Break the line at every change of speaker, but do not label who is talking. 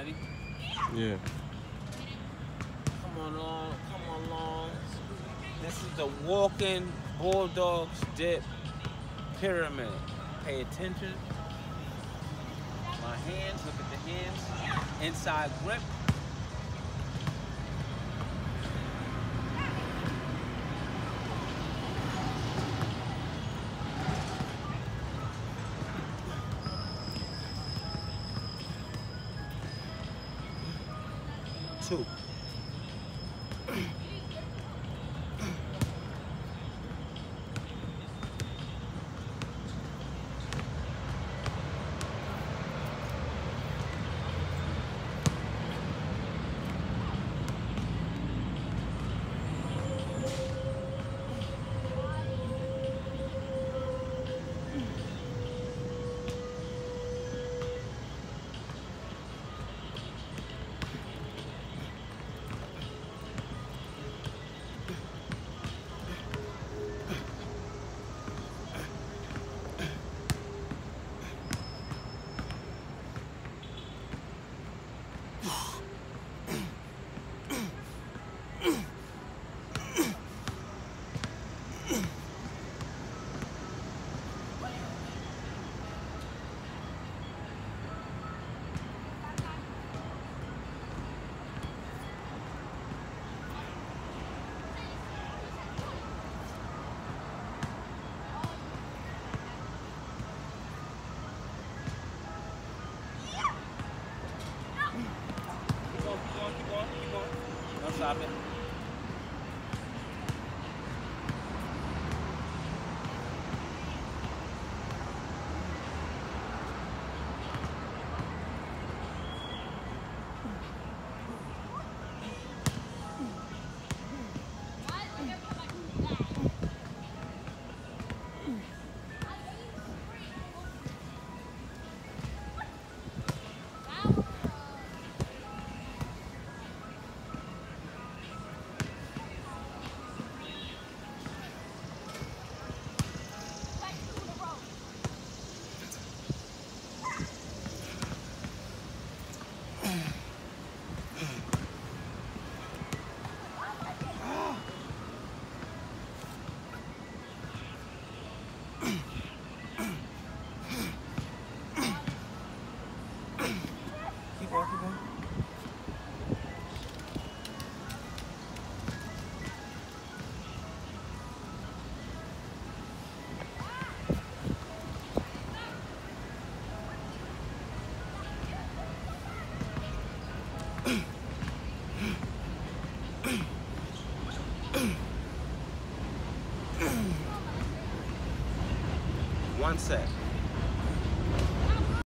Ready?
Yeah.
Come on along, come on along. This is the walking Bulldogs dip pyramid. Pay attention. My hands, look at the hands. Inside grip. Sul. Maßnahme One set.